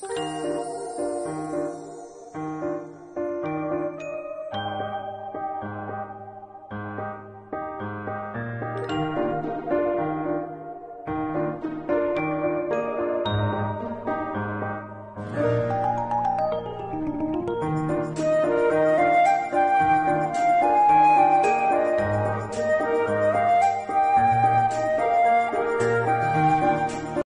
Bye.